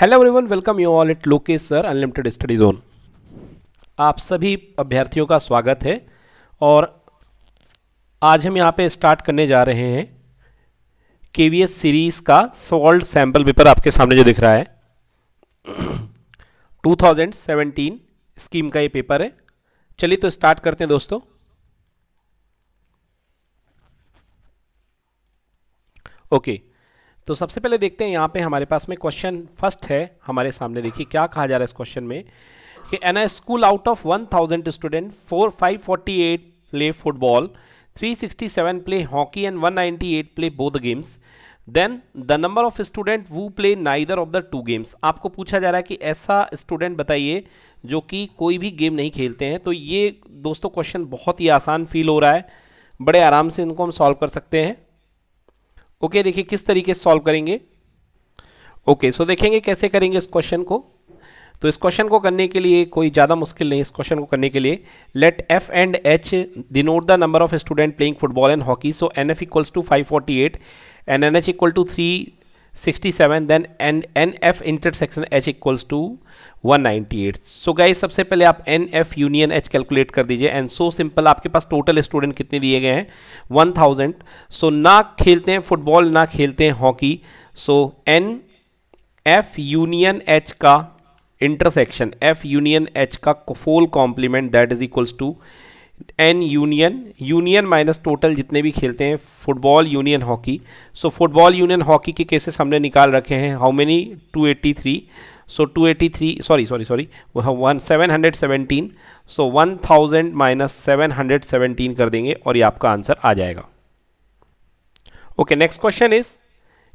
Hello everyone welcome you all it Lokesh sir unlimited study zone आप सभी अभ्यर्थियों का स्वागत है और आज हम यहाँ पे स्टार्ट करने जा रहे हैं के सीरीज़ का सॉल्ड सैंपल पेपर आपके सामने जो दिख रहा है। 2017 स्कीम का ये पेपर है। चलिए तो स्टार्ट करते हैं दोस्तों। Okay okay. तो सबसे पहले देखते हैं यहाँ पे हमारे पास में क्वेश्चन फ़र्स्ट है, हमारे सामने देखिए क्या कहा जा रहा है इस क्वेश्चन में कि in a school out of 1000 student four five forty eight play football 367 play hockey and 198 play both games then the number of student who play neither of the two games आपको पूछा जा रहा है कि ऐसा student बताइए जो कि कोई भी गेम नहीं खेलते हैं तो ये दोस्तों क्वेश्चन बहुत ही आसान फील हो रहा है। बड़े आराम से इनको हम सॉल्व कर सकते हैं। ओके देखिए, किस तरीके से सॉल्व करेंगे? ओके सो देखेंगे कैसे करेंगे इस क्वेश्चन को। तो इस क्वेश्चन को करने के लिए कोई ज़्यादा मुश्किल नहीं इस क्वेश्चन को करने के लिए। Let F and H denote the number of student playing football and hockey so n F equals to five forty eight and n H equal to three 67 then n n F intersection H equals to 198 so guys सबसे पहले आप n F union H calculate कर दीजिए and so simple आपके पास total student कितने दिए गए हैं? 1000 सो ना खेलते हैं फुटबॉल ना खेलते हैं hockey so n F union H का इंटरसेक्शन एफ़ यूनियन एच का full complement that is equals to n union union minus total जितने भी खेलते हैं football union hockey so football union hockey के केसेस हमने निकाल रखे हैं. How many 283 so 283 sorry sorry sorry one seven hundred seventeen so one thousand minus seven hundred seventeen कर देंगे और ये आपका आंसर आ जाएगा. Okay next question is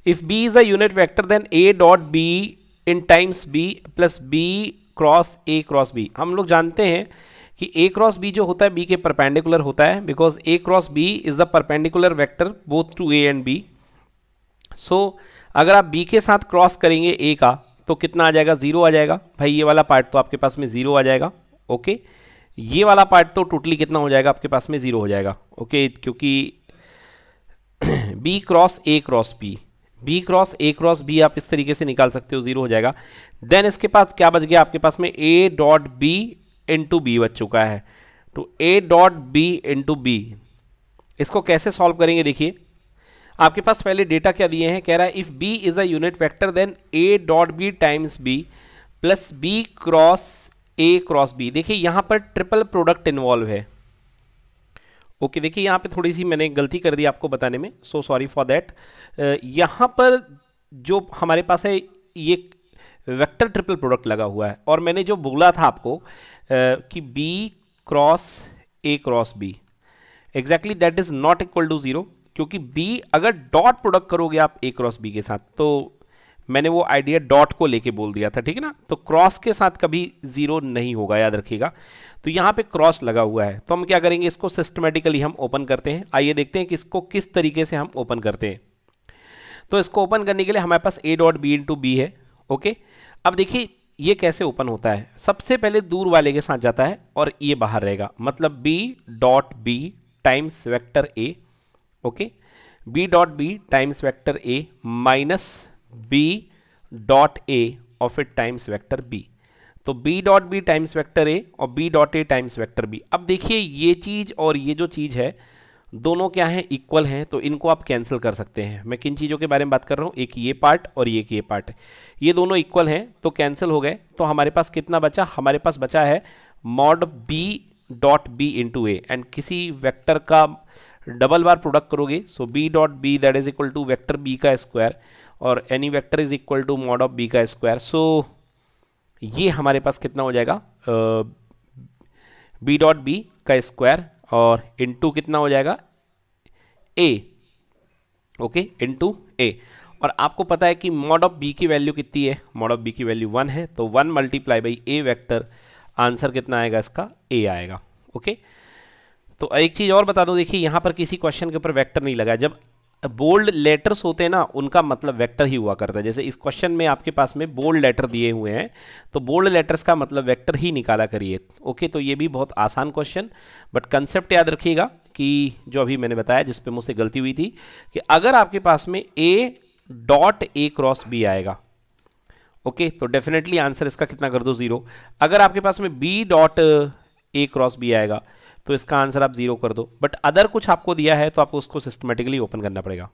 if b is a unit vector then a dot b in times b plus b cross a cross b हम लोग जानते हैं कि ए क्रॉस बी जो होता है बी के परपेंडिकुलर होता है because a cross b is the perpendicular vector both to a and b so अगर आप बी के साथ क्रॉस करेंगे ए का तो कितना आ जाएगा? ज़ीरो आ जाएगा। भाई, ये वाला पार्ट तो आपके पास में ज़ीरो आ जाएगा ओके ये वाला पार्ट तो टोटली कितना हो जाएगा? आपके पास में ज़ीरो हो जाएगा ओके क्योंकि b cross a cross b b cross a cross b आप इस तरीके से निकाल सकते हो ज़ीरो हो जाएगा। देन इसके पास क्या बच गया? आपके पास में a dot b into b बच चुका है। Two a dot b into b इसको कैसे सॉल्व करेंगे देखिए। आपके पास पहले डेटा क्या दिए हैं? कह रहा है if b is a unit vector then a dot b times b plus b cross a cross b देखिए यहाँ पर ट्रिपल प्रोडक्ट इन्वॉल्व है। ओके okay, देखिए यहाँ पे थोड़ी सी मैंने गलती कर दी आपको बताने में। सो सॉरी फॉर दैट यहाँ पर जो हमारे पास है ये वेक्टर ट्रिपल प्रोडक्ट लगा हुआ है। और मैंने जो बोला था आपको आ, कि b cross a cross b exactly that is not equal to zero क्योंकि बी अगर डॉट प्रोडक्ट करोगे आप ए क्रॉस बी के साथ तो मैंने वो आइडिया डॉट को लेके बोल दिया था ठीक है ना? तो क्रॉस के साथ कभी ज़ीरो नहीं होगा याद रखिएगा। तो यहाँ पे क्रॉस लगा हुआ है। तो हम क्या करेंगे इसको सिस्टमेटिकली हम ओपन करते हैं। आइए देखते हैं कि इसको किस तरीके से हम ओपन करते हैं। तो इसको ओपन करने के लिए हमारे पास a dot b into b है। ओके? अब देखिए, ये कैसे ओपन होता है? सबसे पहले दूर वाले के साथ जाता है और ये बाहर रहेगा। मतलब b dot b times vector a okay? B dot b times vector a minus b dot a of it times vector b तो b dot b times vector a और b dot a times vector b अब देखिए, ये चीज़ और ये जो चीज़ है दोनों क्या हैं? इक्वल हैं तो इनको आप कैंसिल कर सकते हैं। मैं किन चीज़ों के बारे में बात कर रहा हूँ? एक ये पार्ट और एक ये पार्ट ये दोनों इक्वल हैं तो कैंसिल हो गए। तो हमारे पास कितना बचा? हमारे पास बचा है mod b dot b into a and किसी वेक्टर का डबल बार प्रोडक्ट करोगे so b dot b that is equal to vector b का स्क्वायर और any vector is equal to mod of b का स्क्वायर सो ये हमारे पास कितना हो जाएगा? बी डॉट बी का स्क्वायर और इनटू कितना हो जाएगा? ए ओके इनटू ए और आपको पता है कि मॉड ऑफ़ बी की वैल्यू कितनी है? मॉड ऑफ़ बी की वैल्यू वन है तो one multiply by a vector answer कितना आएगा इसका? ए आएगा. ओके तो एक चीज़ और बता दूँ, देखिए, यहाँ पर किसी क्वेश्चन के ऊपर वेक्टर नहीं लगा जब बोल्ड लेटर्स होते हैं ना, उनका मतलब वेक्टर ही हुआ करता है। जैसे इस क्वेश्चन में आपके पास में बोल्ड लेटर दिए हुए हैं तो बोल्ड लेटर्स का मतलब वेक्टर ही निकाला करिए। ओके तो ये भी बहुत आसान क्वेश्चन बट कंसेप्ट याद रखिएगा कि जो अभी मैंने बताया, जिस पे मुझसे गलती हुई थी, कि अगर आपके पास में a dot a cross b आएगा ओके तो डेफिनेटली आंसर इसका कितना कर दो ज़ीरो अगर आपके पास में b dot a cross b आएगा तो इसका आंसर आप ज़ीरो कर दो। बट अदर कुछ आपको दिया है तो आपको उसको सिस्टमेटिकली ओपन करना पड़ेगा।